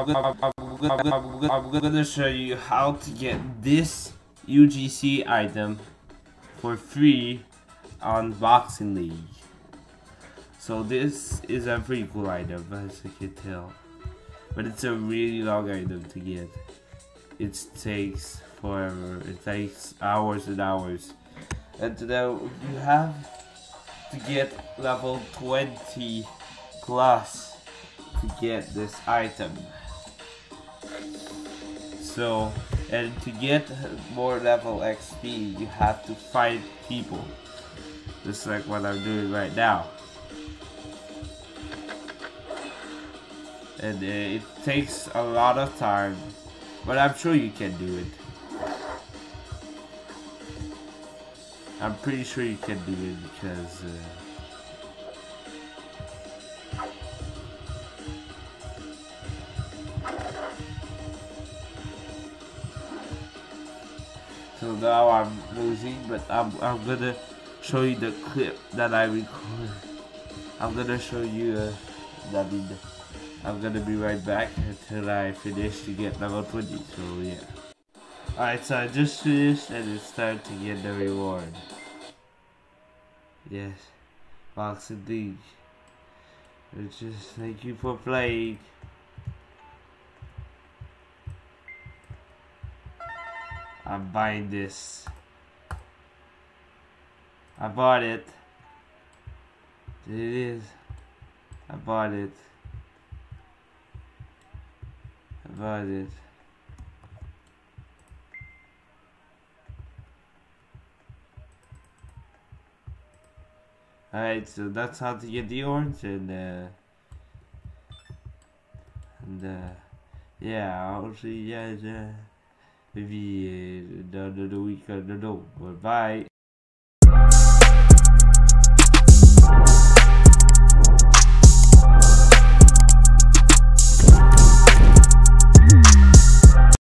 I'm, gonna, I'm, gonna, I'm gonna show you how to get this UGC item for free on Boxing League. So this is a pretty cool item as you can tell. But it's a really long item to get. It takes forever. It takes hours and hours. And now you have to get level 20 plus to get this item. So, and to get more level XP, you have to fight people. Just like what I'm doing right now. And uh, it takes a lot of time, but I'm sure you can do it. I'm pretty sure you can do it because uh, So now I'm losing, but I'm, I'm gonna show you the clip that I recorded. I'm gonna show you, uh, I mean, I'm gonna be right back until I finish to get level 20, so yeah. Alright, so I just finished and it's time to get the reward. Yes, Boxing League. It's just thank you for playing. I'm buying this. I bought it. It is. I bought it. I bought it. Alright, so that's how to get the orange and uh and uh yeah, I'll see you guys uh maybe the, the, the week, uh, the, bye.